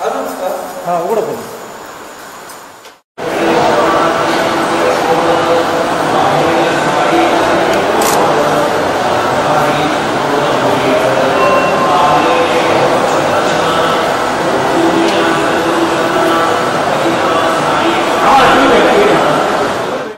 あるんですかあ、おごらくん。